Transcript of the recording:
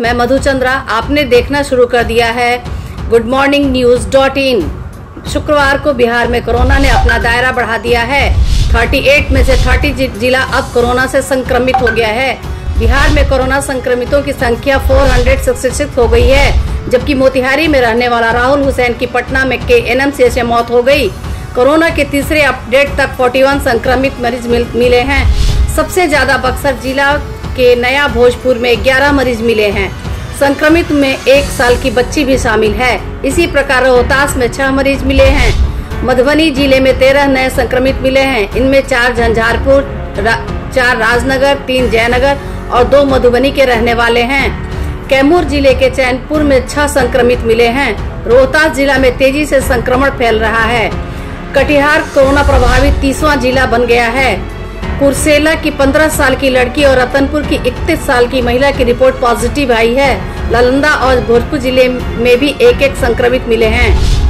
मैं मधु चंद्रा, आपने देखना शुरू कर दिया है। Good morning news dot in. शुक्रवार को बिहार में कोरोना ने अपना दायरा बढ़ा दिया है। 38 में से 30 जिला अब कोरोना से संक्रमित हो गया है। बिहार में कोरोना संक्रमितों की संख्या 466 हो गई है, जबकि मोतिहारी में रहने वाला राहुल हुसैन की पटना में के एनएमसीएच में मौत हो गई। कोरोना के तीसरे अपडेट तक 41 संक्रमित मरीज़ मिले हैं। सबसे ज़्यादा बक्सर जिला के नया भोजपुर में 11 मरीज़ मिले हैं। संक्रमित में एक साल की बच्ची भी शामिल है। इसी प्रकार रोहतास में छह मरीज़ मिले हैं। मधुबनी ज़िले में तेरह नए संक्रमित मिले हैं। इनमें चार झंझारपुर रा, चार राजनगर तीन जयनगर और दो मधुबनी के रहने वाले हैं। कैमूर ज़िले के चैनपुर में छह संक्रमित मिले हैं। रोहतास जिला में तेज़ी से संक्रमण फैल रहा है। कटिहार कोरोना प्रभावित तीसवा जिला बन गया है। कुरसेला की 15 साल की लड़की और रतनपुर की 31 साल की महिला की रिपोर्ट पॉजिटिव आई है। नालंदा और भोजपुर ज़िले में भी एक एक संक्रमित मिले हैं।